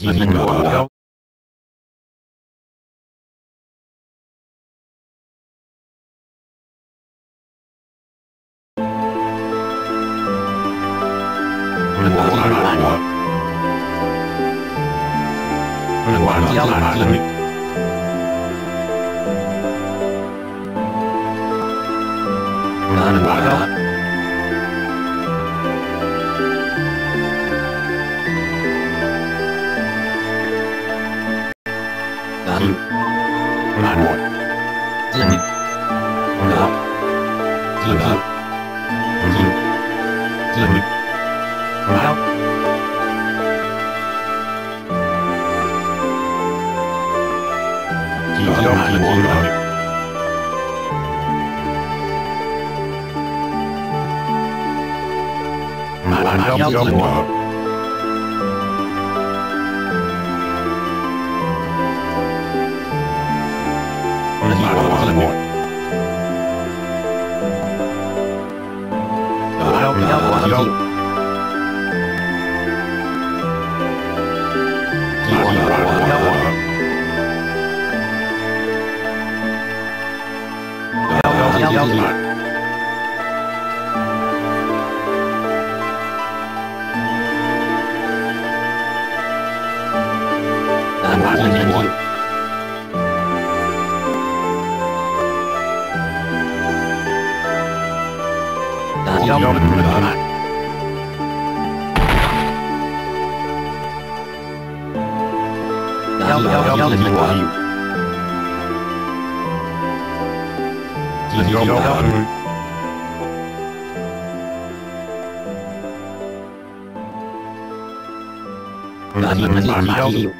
legal 标 Mario.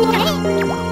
你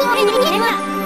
通りに逃げ